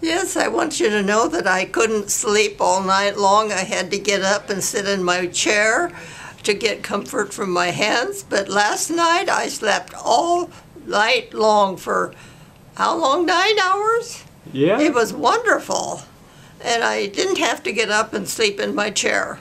Yes, I want you to know that I couldn't sleep all night long. I had to get up and sit in my chair to get comfort from my hands. But last night I slept all night long for how long? Nine hours? Yeah. It was wonderful. And I didn't have to get up and sleep in my chair.